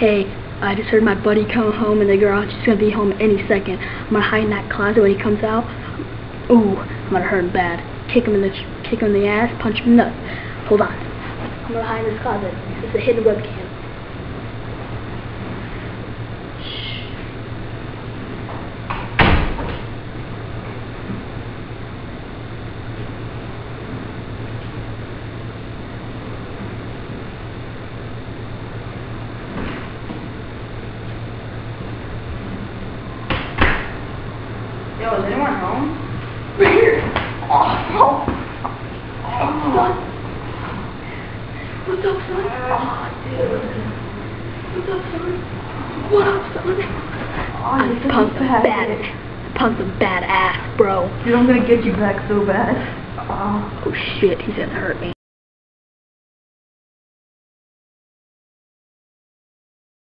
hey, I just heard my buddy come home in the garage. He's gonna be home any second. I'm gonna hide in that closet when he comes out. Ooh, I'm gonna hurt him bad. Kick him in the kick him in the ass, punch him in the nuts. Hold on. I'm gonna hide in this closet. It's a hidden webcam. Yo, is anyone home? Right here. Oh, oh. Son. What's up, son? Oh, dude. What's up, son? What up, son? Oh, this punk's bad. This punk's a badass, bro. Dude, I'm gonna get you back so bad. Oh shit, he's gonna hurt me.